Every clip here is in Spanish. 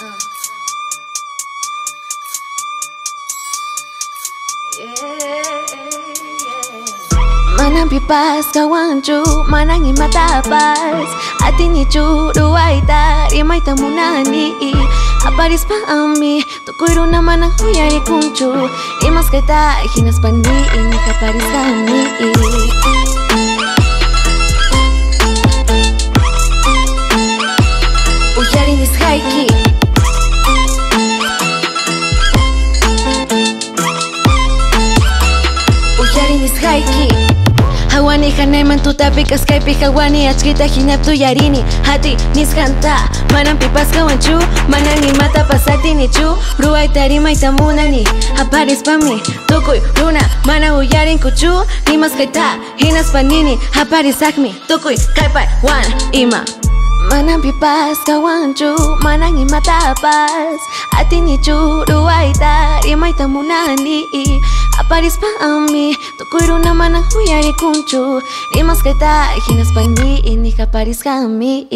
Uh. Yeah, yeah. Manampipas kawanchu manangin matapas Atin ichuru aita rimaita munani Aparis pa ami tukuiru naman ang huyari kunchu Imas kaita hinas pandi kaparis kami Cherry mistakes Hawani key. Hwanikanaiman tutape hawani skype ka hwania chritagina tu yarini. Ha ti. Manan pipaska muchu, manan hima tapasatini chu. Ruai tari mai tambunani. Aparece pa mi. Tokoi. Mana hullar en cuchu, ni masheta. Inas panini. Aparece akmi. Tokoi, kai. Wan ima. Manang pipas kawanchu Manang imatapas Atini churu aita Rimayta munani Aparis pa ami Tukuy runa manang huyari kunchu Rimas kayta hinas pani Ini kaparis kami.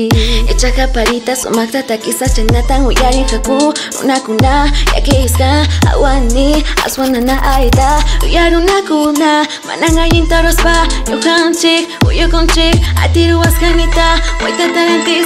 Echa kaparita sumakta takisa chanatan Huyarin haku Runa kuna Yakiska Awani Aswana na aita. Uyaruna kuna Manang ayin taros pa Yohanchik Uyokonchik Atiru askanita Waita tarantis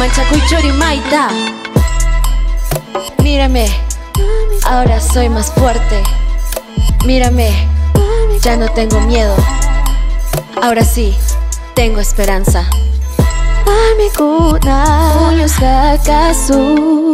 Maita. Mírame, ahora soy más fuerte. Mírame, ya no tengo miedo. Ahora sí, tengo esperanza. Amikuna Uyos kakasu